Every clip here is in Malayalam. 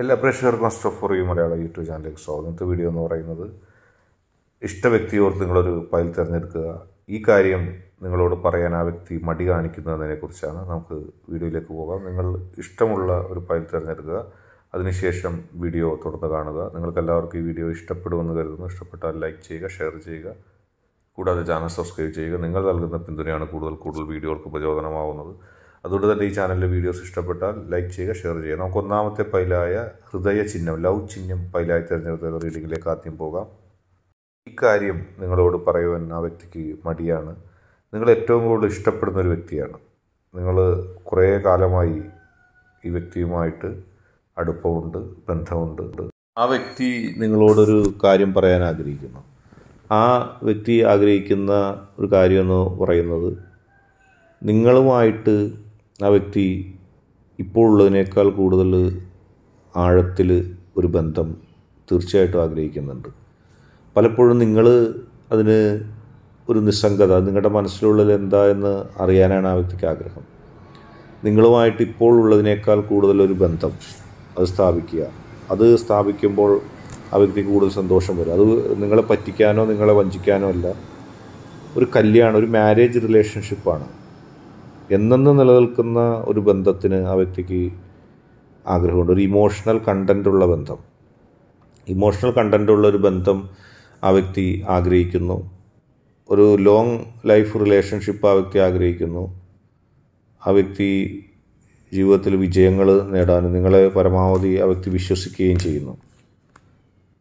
എല്ലാ പ്രേക്ഷകർക്കും അസ്റ്റർ ഫോർ യു മലയാള യൂട്യൂബ് ചാനലിലേക്ക് സ്വാഗതം. ഇന്നത്തെ വീഡിയോ എന്ന് പറയുന്നത് ഇഷ്ട വ്യക്തിയോർത്ത് നിങ്ങളൊരു ഫയൽ തിരഞ്ഞെടുക്കുക. ഈ കാര്യം നിങ്ങളോട് പറയാൻ ആ വ്യക്തി മടി കാണിക്കുന്നതിനെക്കുറിച്ചാണ് നമുക്ക് വീഡിയോയിലേക്ക് പോകാം. നിങ്ങൾ ഇഷ്ടമുള്ള ഒരു ഫയൽ തിരഞ്ഞെടുക്കുക. അതിനുശേഷം വീഡിയോ തുടർന്ന് കാണുക. നിങ്ങൾക്ക് എല്ലാവർക്കും ഈ വീഡിയോ ഇഷ്ടപ്പെടുമെന്ന് കരുതുന്നു. ഇഷ്ടപ്പെട്ടാൽ ലൈക്ക് ചെയ്യുക ഷെയർ ചെയ്യുക. കൂടാതെ ചാനൽ സബ്സ്ക്രൈബ് ചെയ്യുക. നിങ്ങൾ നൽകുന്ന പിന്തുണയാണ് കൂടുതൽ കൂടുതൽ വീഡിയോകൾക്ക് പ്രചോദനമാവുന്നത്. അതുകൊണ്ട് തന്നെ ഈ ചാനലിലെ വീഡിയോസ് ഇഷ്ടപ്പെട്ടാൽ ലൈക്ക് ചെയ്യുക ഷെയർ ചെയ്യുക. നമുക്ക് ഒന്നാമത്തെ പൈലായ ഹൃദയ ചിഹ്നം ലവ് ചിഹ്നം പൈലായി തിരഞ്ഞെടുത്ത റീഡിങ്ങിലേക്ക് ആദ്യം പോകാം. ഇക്കാര്യം നിങ്ങളോട് പറയുവാൻ ആ വ്യക്തിക്ക് മടിയാണ്. നിങ്ങൾ ഏറ്റവും കൂടുതൽ ഇഷ്ടപ്പെടുന്ന ഒരു വ്യക്തിയാണ്. നിങ്ങൾ കുറേ കാലമായി ഈ വ്യക്തിയുമായിട്ട് അടുപ്പമുണ്ട് ബന്ധമുണ്ട്. ആ വ്യക്തി നിങ്ങളോടൊരു കാര്യം പറയാൻ ആഗ്രഹിക്കുന്നു. ആ വ്യക്തി ആഗ്രഹിക്കുന്ന ഒരു കാര്യമെന്ന് പറയുന്നത് നിങ്ങളുമായിട്ട് ആ വ്യക്തി ഇപ്പോൾ ഉള്ളതിനേക്കാൾ കൂടുതൽ ആഴത്തിൽ ഒരു ബന്ധം തീർച്ചയായിട്ടും ആഗ്രഹിക്കുന്നുണ്ട്. പലപ്പോഴും നിങ്ങൾ അതിന് ഒരു നിസ്സംഗത നിങ്ങളുടെ മനസ്സിലുള്ളിൽ എന്താ എന്ന് അറിയാനാണ് ആ വ്യക്തിക്ക് ആഗ്രഹം. നിങ്ങളുമായിട്ട് ഇപ്പോൾ ഉള്ളതിനേക്കാൾ കൂടുതൽ ഒരു ബന്ധം അത് സ്ഥാപിക്കുക. അത് സ്ഥാപിക്കുമ്പോൾ ആ വ്യക്തിക്ക് കൂടുതൽ സന്തോഷം വരും. അത് നിങ്ങളെ പറ്റിക്കാനോ നിങ്ങളെ വഞ്ചിക്കാനോ അല്ല. ഒരു കല്യാണം ഒരു മാരേജ് റിലേഷൻഷിപ്പാണ് എന്നെന്ന് നിലനിൽക്കുന്ന ഒരു ബന്ധത്തിന് ആ വ്യക്തിക്ക് ആഗ്രഹമുണ്ട്. ഒരു ഇമോഷണൽ കണ്ടന്റുള്ള ബന്ധം. ഇമോഷണൽ കണ്ടന്റുള്ള ഒരു ബന്ധം ആ വ്യക്തി ആഗ്രഹിക്കുന്നു. ഒരു ലോങ് ലൈഫ് റിലേഷൻഷിപ്പ് ആ വ്യക്തി ആഗ്രഹിക്കുന്നു. ആ വ്യക്തി ജീവിതത്തിൽ വിജയങ്ങൾ നേടാനും നിങ്ങളെ പരമാവധി ആ വ്യക്തി വിശ്വസിക്കുകയും ചെയ്യുന്നു.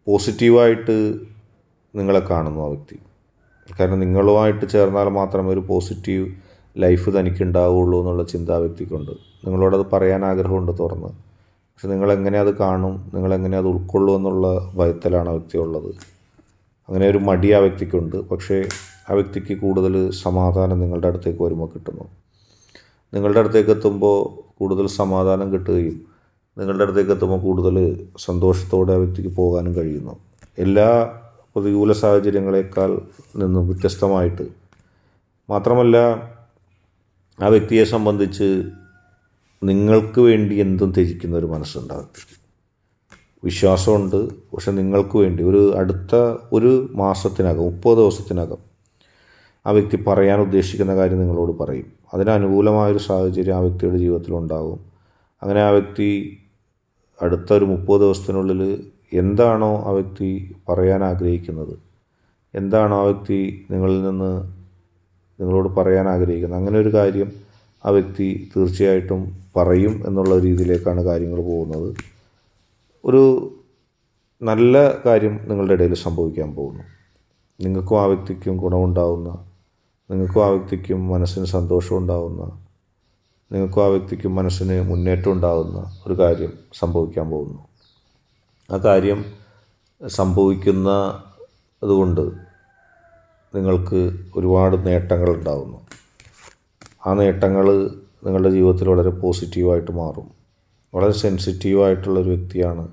പോസിറ്റീവായിട്ട് നിങ്ങളെ കാണുന്നു ആ വ്യക്തി. കാരണം നിങ്ങളുമായിട്ട് ചേർന്നാൽ മാത്രമേ ഒരു പോസിറ്റീവ് ലൈഫ് തനിക്ക് ഉണ്ടാവുകയുള്ളൂ എന്നുള്ള ചിന്ത ആ വ്യക്തിക്കുണ്ട് നിങ്ങളോടത് പറയാൻ ആഗ്രഹമുണ്ട് തുറന്ന്. പക്ഷെ നിങ്ങളെങ്ങനെ അത് കാണും നിങ്ങളെങ്ങനെ അത് ഉൾക്കൊള്ളും എന്നുള്ള ഭയത്തിലാണ് ആ വ്യക്തി ഉള്ളത് അങ്ങനെ ഒരു മടി ആ വ്യക്തിക്കുണ്ട്. പക്ഷേ ആ വ്യക്തിക്ക് കൂടുതൽ സമാധാനം നിങ്ങളുടെ അടുത്തേക്ക് വരുമ്പോൾ കിട്ടുന്നു. നിങ്ങളുടെ അടുത്തേക്ക് എത്തുമ്പോൾ കൂടുതൽ സമാധാനം കിട്ടുകയും നിങ്ങളുടെ അടുത്തേക്ക് എത്തുമ്പോൾ കൂടുതൽ സന്തോഷത്തോടെ ആ വ്യക്തിക്ക് പോകാനും കഴിയുന്നു. എല്ലാ പ്രതികൂല സാഹചര്യങ്ങളെക്കാൾ നിന്നും വ്യത്യസ്തമായിട്ട് മാത്രമല്ല ആ വ്യക്തിയെ സംബന്ധിച്ച് നിങ്ങൾക്ക് വേണ്ടി എന്തും ത്യജിക്കുന്ന ഒരു മനസ്സുണ്ടാകും വിശ്വാസമുണ്ട് പക്ഷെ നിങ്ങൾക്ക് വേണ്ടി. ഒരു അടുത്ത ഒരു മാസത്തിനകം മുപ്പത് ദിവസത്തിനകം ആ വ്യക്തി പറയാൻ ഉദ്ദേശിക്കുന്ന കാര്യം നിങ്ങളോട് പറയും. അതിനനുകൂലമായൊരു സാഹചര്യം ആ വ്യക്തിയുടെ ജീവിതത്തിൽ ഉണ്ടാകും. അങ്ങനെ ആ വ്യക്തി അടുത്ത ഒരു മുപ്പത് ദിവസത്തിനുള്ളിൽ എന്താണോ ആ വ്യക്തി പറയാൻ ആഗ്രഹിക്കുന്നത് എന്താണോ ആ വ്യക്തി നിങ്ങളിൽ നിന്ന് നിങ്ങളോട് പറയാൻ ആഗ്രഹിക്കുന്നത് അങ്ങനെ ഒരു കാര്യം ആ വ്യക്തി തീർച്ചയായിട്ടും പറയും എന്നുള്ള രീതിയിലേക്കാണ് കാര്യങ്ങൾ പോകുന്നത്. ഒരു നല്ല കാര്യം നിങ്ങളുടെ ഇടയിൽ സംഭവിക്കാൻ പോകുന്നു. നിങ്ങൾക്കും ആ വ്യക്തിക്കും ഗുണമുണ്ടാവുന്ന നിങ്ങൾക്കും ആ വ്യക്തിക്കും മനസ്സിന് സന്തോഷം ഉണ്ടാവുന്ന നിങ്ങൾക്കും ആ വ്യക്തിക്കും മനസ്സിന് മുന്നേറ്റം ഉണ്ടാകുന്ന ഒരു കാര്യം സംഭവിക്കാൻ പോകുന്നു. ആ കാര്യം സംഭവിക്കുന്ന അതുകൊണ്ട് നിങ്ങൾക്ക് ഒരുപാട് നേട്ടങ്ങൾ ഉണ്ടാകുന്നു ആ നേട്ടങ്ങൾ നിങ്ങളുടെ ജീവിതത്തിൽ വളരെ പോസിറ്റീവായിട്ട് മാറും. വളരെ സെൻസിറ്റീവായിട്ടുള്ളൊരു വ്യക്തിയാണ്.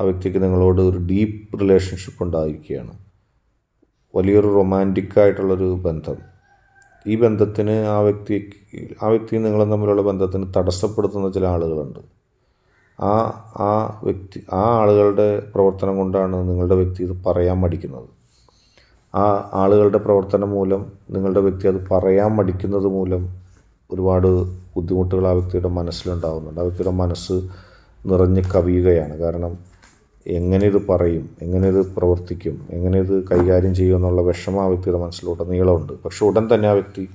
ആ വ്യക്തിക്ക് നിങ്ങളോട് ഒരു ഡീപ്പ് റിലേഷൻഷിപ്പ് ഉണ്ടായിരിക്കുകയാണ്. വലിയൊരു റൊമാന്റിക് ആയിട്ടുള്ളൊരു ബന്ധം. ഈ ബന്ധത്തിന് ആ വ്യക്തി ആ വ്യക്തിയും നിങ്ങളും തമ്മിലുള്ള ബന്ധത്തിന് തടസ്സപ്പെടുത്തുന്ന ചില ആളുകളുണ്ട്. ആ ആ വ്യക്തി ആ ആളുകളുടെ പ്രവർത്തനം കൊണ്ടാണ് നിങ്ങളുടെ വ്യക്തി ഇത് പറയാൻ മടിക്കുന്നത്. ആ ആളുകളുടെ പ്രവർത്തനം മൂലം നിങ്ങളുടെ വ്യക്തി അത് പറയാൻ മടിക്കുന്നത് മൂലം ഒരുപാട് ബുദ്ധിമുട്ടുകൾ ആ വ്യക്തിയുടെ മനസ്സിലുണ്ടാകുന്നുണ്ട് ആ വ്യക്തിയുടെ മനസ്സ് നിറഞ്ഞ് കവിയുകയാണ്. കാരണം എങ്ങനെ ഇത് പറയും എങ്ങനെ ഇത് പ്രവർത്തിക്കും എങ്ങനെ ഇത് കൈകാര്യം ചെയ്യും എന്നുള്ള വിഷമം ആ വ്യക്തിയുടെ മനസ്സിലോട്ട് നീളമുണ്ട്. പക്ഷെ ഉടൻ തന്നെ ആ വ്യക്തി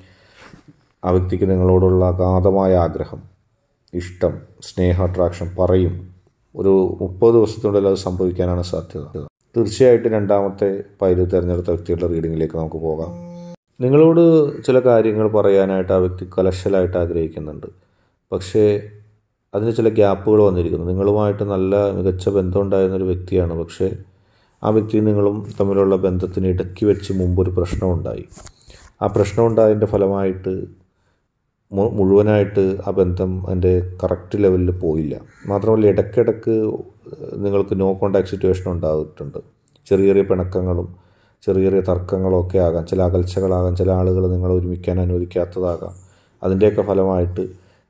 ആ വ്യക്തിക്ക് നിങ്ങളോടുള്ള അഗാധമായ ആഗ്രഹം ഇഷ്ടം സ്നേഹ അട്രാക്ഷൻ പറയും. ഒരു മുപ്പത് ദിവസത്തിനുള്ളിൽ അത് സംഭവിക്കാനാണ് സാധ്യത. തീർച്ചയായിട്ടും രണ്ടാമത്തെ പൈൽ തിരഞ്ഞെടുത്ത വ്യക്തിയുടെ റീഡിങ്ങിലേക്ക് നമുക്ക് പോകാം. നിങ്ങളോട് ചില കാര്യങ്ങൾ പറയാനായിട്ട് ആ വ്യക്തി കലശലായിട്ട് ആഗ്രഹിക്കുന്നുണ്ട്. പക്ഷേ അതിന് ചില ഗ്യാപ്പുകൾ വന്നിരിക്കുന്നു. നിങ്ങളുമായിട്ട് നല്ല മികച്ച ബന്ധം ഉണ്ടായിരുന്ന ഒരു വ്യക്തിയാണ്. പക്ഷേ ആ വ്യക്തി നിങ്ങളും തമ്മിലുള്ള ബന്ധത്തിന് ഇടയ്ക്ക് വെച്ച് മുമ്പ് ഒരു പ്രശ്നമുണ്ടായി ആ പ്രശ്നമുണ്ടായതിന്റെ ഫലമായിട്ട് മുഴുവനായിട്ട് ആ ബന്ധം അതിന്റെ കറക്റ്റ് ലെവലിൽ പോയില്ല. മാത്രമല്ല ഇടയ്ക്കിടയ്ക്ക് നിങ്ങൾക്ക് നോ കോണ്ടാക്ട് സിറ്റുവേഷൻ ഉണ്ടായിട്ടുണ്ട്. ചെറിയ ചെറിയ പിണക്കങ്ങളും ചെറിയ ചെറിയ തർക്കങ്ങളൊക്കെ ആകാം. ചില അകൽച്ചകളാകാം. ചില ആളുകൾ നിങ്ങളെ ഒരുമിക്കാൻ അനുവദിക്കാത്തതാകാം. അതിന്റെയൊക്കെ ഫലമായിട്ട്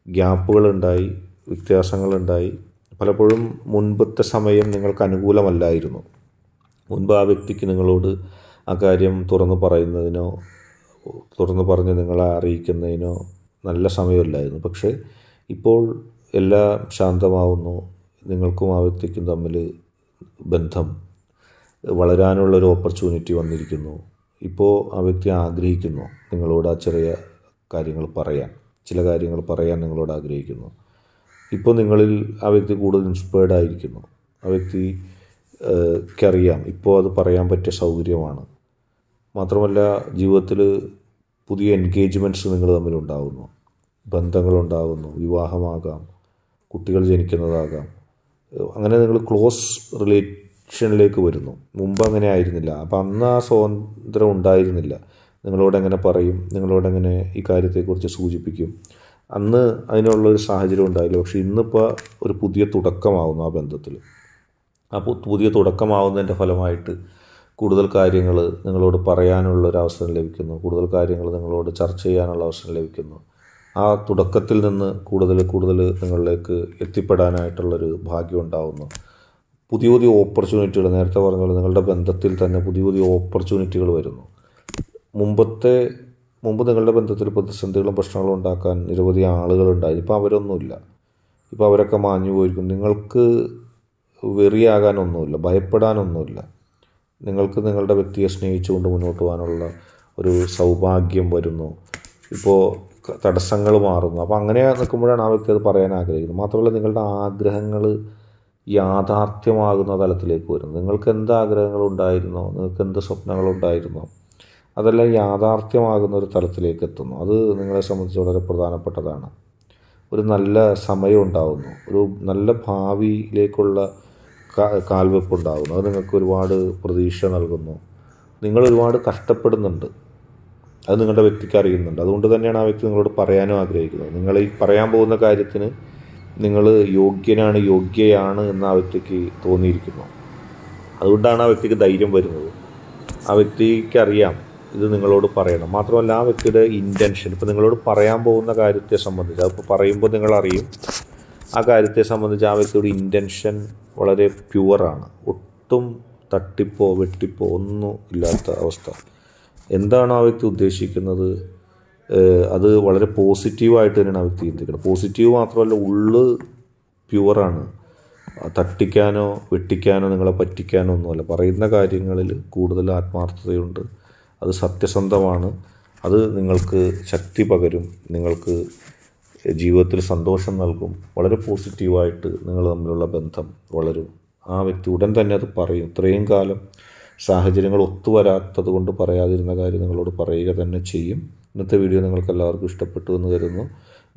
ഗ്യാപ്പുകളുണ്ടായി വ്യത്യാസങ്ങളുണ്ടായി പലപ്പോഴും മുൻപത്തെ സമയം നിങ്ങൾക്ക് അനുകൂലമല്ലായിരുന്നു. മുൻപ് ആ വ്യക്തിക്ക് നിങ്ങളോട് ആ കാര്യം തുറന്നു പറയുന്നതിനോ തുറന്നു പറഞ്ഞ് നിങ്ങളെ അറിയിക്കുന്നതിനോ നല്ല സമയമല്ലായിരുന്നു. പക്ഷേ ഇപ്പോൾ എല്ലാം ശാന്തമാവുന്നു. നിങ്ങൾക്കും ആ വ്യക്തിക്കും തമ്മിൽ ബന്ധം വളരാനുള്ളൊരു ഓപ്പർച്യൂണിറ്റി വന്നിരിക്കുന്നു. ഇപ്പോൾ ആ വ്യക്തി ആഗ്രഹിക്കുന്നു നിങ്ങളോട് ആ ചെറിയ കാര്യങ്ങൾ പറയാൻ. ചില കാര്യങ്ങൾ പറയാൻ നിങ്ങളോട് ആഗ്രഹിക്കുന്നു. ഇപ്പോൾ നിങ്ങളിൽ ആ വ്യക്തി കൂടുതൽ ഇൻസ്പയർഡ് ആയിരിക്കുന്നു. ആ വ്യക്തി ക്കറിയാം. ഇപ്പോൾ അത് പറയാൻ പറ്റിയ സൗകര്യമാണ്. മാത്രമല്ല ജീവിതത്തിൽ പുതിയ എൻഗേജ്മെന്റ്സ് നിങ്ങൾ തമ്മിലുണ്ടാകുന്നു ബന്ധങ്ങളുണ്ടാകുന്നു വിവാഹമാകാം. കുട്ടികൾ ജനിക്കുന്നതാകാം. അങ്ങനെ നിങ്ങൾ ക്ലോസ് റിലേഷനിലേക്ക് വരുന്നു. മുമ്പ് അങ്ങനെ ആയിരുന്നില്ല. അപ്പം അന്ന് ആ സ്വാതന്ത്ര്യം ഉണ്ടായിരുന്നില്ല. നിങ്ങളോട് എങ്ങനെ പറയും? നിങ്ങളോട് എങ്ങനെ ഈ കാര്യത്തെക്കുറിച്ച് സൂചിപ്പിക്കും? അന്ന് അതിനുള്ളൊരു സാഹചര്യം ഉണ്ടായില്ല. പക്ഷേ ഇന്നിപ്പോൾ ഒരു പുതിയ തുടക്കമാവുന്നു ആ ബന്ധത്തിൽ ആ പുതിയ തുടക്കമാവുന്നതിന്റെ ഫലമായിട്ട് കൂടുതൽ കാര്യങ്ങൾ നിങ്ങളോട് പറയാനുള്ള ഒരു അവസരം ലഭിക്കുന്നു. കൂടുതൽ കാര്യങ്ങൾ നിങ്ങളോട് ചർച്ച ചെയ്യാനുള്ള അവസരം ലഭിക്കുന്നു. ആ തുടക്കത്തിൽ നിന്ന് കൂടുതൽ കൂടുതൽ നിങ്ങളിലേക്ക് എത്തിപ്പെടാനായിട്ടുള്ളൊരു ഭാഗ്യം ഉണ്ടാവുന്നു. പുതിയ പുതിയ ഓപ്പർച്യൂണിറ്റികൾ നേരത്തെ പറഞ്ഞ പോലെ നിങ്ങളുടെ ബന്ധത്തിൽ തന്നെ പുതിയ പുതിയ ഓപ്പർച്യൂണിറ്റികൾ വരുന്നു. മുമ്പത്തെ മുമ്പ് നിങ്ങളുടെ ബന്ധത്തിൽ പ്രതിസന്ധികളും പ്രശ്നങ്ങളും ഉണ്ടാക്കാൻ നിരവധി ആളുകളുണ്ടായി ഇപ്പോൾ അവരൊന്നുമില്ല. ഇപ്പോൾ അവരൊക്കെ മാഞ്ഞു പോയിരിക്കും നിങ്ങൾക്ക് വെറിയാകാനൊന്നുമില്ല. ഭയപ്പെടാനൊന്നുമില്ല. നിങ്ങൾക്ക് നിങ്ങളുടെ വ്യക്തിയെ സ്നേഹിച്ചുകൊണ്ട് മുന്നോട്ട് പോകാനുള്ള ഒരു സൗഭാഗ്യം വരുന്നു. ഇപ്പോൾ തടസ്സങ്ങൾ മാറുന്നു. അപ്പോൾ അങ്ങനെ നിൽക്കുമ്പോഴാണ് ആ വ്യക്തി അത് പറയാൻ ആഗ്രഹിക്കുന്നത്. മാത്രമല്ല നിങ്ങളുടെ ആഗ്രഹങ്ങൾ യാഥാർത്ഥ്യമാകുന്ന തലത്തിലേക്ക് വരുന്നു. നിങ്ങൾക്ക് എന്ത് ആഗ്രഹങ്ങളുണ്ടായിരുന്നോ നിങ്ങൾക്ക് എന്ത് സ്വപ്നങ്ങളുണ്ടായിരുന്നോ അതെല്ലാം യാഥാർത്ഥ്യമാകുന്ന ഒരു തലത്തിലേക്ക് എത്തുന്നു. അത് നിങ്ങളെ സംബന്ധിച്ച് വളരെ പ്രധാനപ്പെട്ടതാണ്. ഒരു നല്ല സമയം ഉണ്ടാകുന്നു ഒരു നല്ല ഭാവിയിലേക്കുള്ള കാൽവെപ്പ് ഉണ്ടാകുന്നു അത് നിങ്ങൾക്ക് ഒരുപാട് പ്രതീക്ഷ നൽകുന്നു. നിങ്ങൾ ഒരുപാട് കഷ്ടപ്പെടുന്നുണ്ട്. അത് നിങ്ങളുടെ വ്യക്തിക്ക് അറിയുന്നുണ്ട്. അതുകൊണ്ട് തന്നെയാണ് ആ വ്യക്തി നിങ്ങളോട് പറയാനും ആഗ്രഹിക്കുന്നത്. നിങ്ങൾ ഈ പറയാൻ പോകുന്ന കാര്യത്തിന് നിങ്ങൾ യോഗ്യനാണ് യോഗ്യയാണ് എന്ന് ആ വ്യക്തിക്ക് തോന്നിയിരിക്കുന്നു. അതുകൊണ്ടാണ് ആ വ്യക്തിക്ക് ധൈര്യം വരുന്നത്. ആ വ്യക്തിക്ക് അറിയാം ഇത് നിങ്ങളോട് പറയണം. മാത്രമല്ല ആ വ്യക്തിയുടെ ഇന്റൻഷൻ ഇപ്പോൾ നിങ്ങളോട് പറയാൻ പോകുന്ന കാര്യത്തെ സംബന്ധിച്ച് അതിപ്പോൾ പറയുമ്പോൾ നിങ്ങളറിയും ആ കാര്യത്തെ സംബന്ധിച്ച് ആ വ്യക്തിയുടെ ഇന്റൻഷൻ വളരെ പ്യുവറാണ് ഒട്ടും തട്ടിപ്പോ വെട്ടിപ്പോ ഒന്നും ഇല്ലാത്ത അവസ്ഥ. എന്താണ് ആ വ്യക്തി ഉദ്ദേശിക്കുന്നത്? അത് വളരെ പോസിറ്റീവായിട്ട് തന്നെയാണ് ആ വ്യക്തി ചിന്തിക്കുന്നത്. പോസിറ്റീവ് മാത്രമല്ല ഉള്ള് പ്യുവറാണ് തട്ടിക്കാനോ വെട്ടിക്കാനോ നിങ്ങളെ പറ്റിക്കാനോ ഒന്നുമല്ല. പറയുന്ന കാര്യങ്ങളിൽ കൂടുതൽ ആത്മാർത്ഥതയുണ്ട്. അത് സത്യസന്ധമാണ്. അത് നിങ്ങൾക്ക് ശക്തി പകരും. നിങ്ങൾക്ക് ജീവിതത്തിൽ സന്തോഷം നൽകും. വളരെ പോസിറ്റീവായിട്ട് നിങ്ങൾ തമ്മിലുള്ള ബന്ധം വളരും. ആ വ്യക്തി ഉടൻ തന്നെ അത് പറയും. ഇത്രയും കാലം സാഹചര്യങ്ങൾ ഒത്തുവരാത്തത് കൊണ്ട് പറയാതിരുന്ന കാര്യം നിങ്ങളോട് പറയുക തന്നെ ചെയ്യും. ഇന്നത്തെ വീഡിയോ നിങ്ങൾക്ക് എല്ലാവർക്കും ഇഷ്ടപ്പെട്ടു എന്ന് കരുതുന്നു.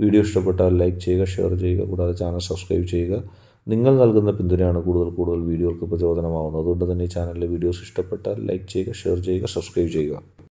വീഡിയോ ഇഷ്ടപ്പെട്ടാൽ ലൈക്ക് ചെയ്യുക ഷെയർ ചെയ്യുക കൂടാതെ ചാനൽ സബ്സ്ക്രൈബ് ചെയ്യുക. നിങ്ങൾ നൽകുന്ന പിന്തുണയാണ് കൂടുതൽ കൂടുതൽ വീഡിയോകൾക്ക് പ്രചോദനമാവുന്നത്. അതുകൊണ്ട് തന്നെ ഈ ചാനലിലെ വീഡിയോസ് ഇഷ്ടപ്പെട്ടാൽ ലൈക്ക് ചെയ്യുക ഷെയർ ചെയ്യുക സബ്സ്ക്രൈബ് ചെയ്യുക.